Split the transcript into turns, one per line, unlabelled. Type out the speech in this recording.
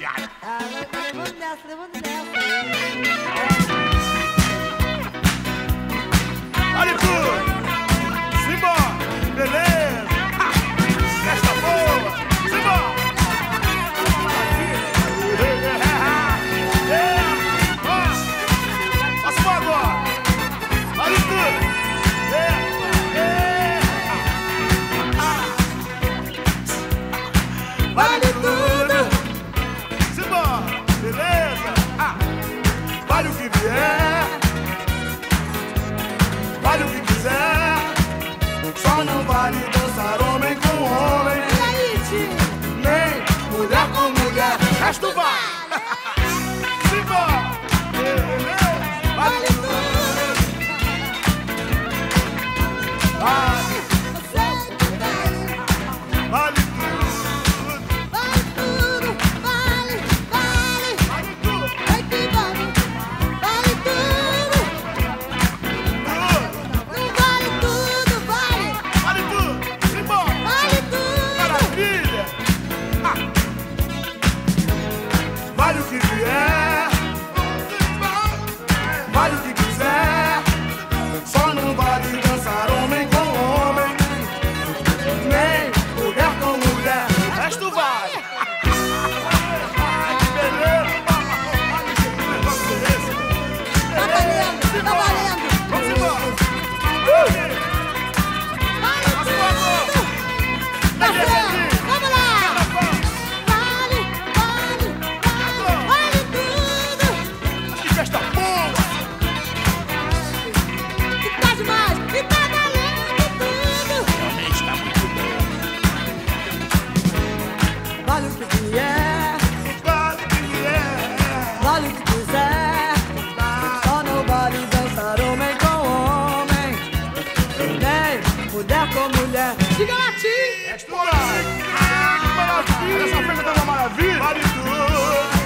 ya, ya. A. Mas vai! mulher com mulher.
Diga latim!
Explorar! Ah, que maravilha! Essa festa tá uma maravilha! Vale tudo!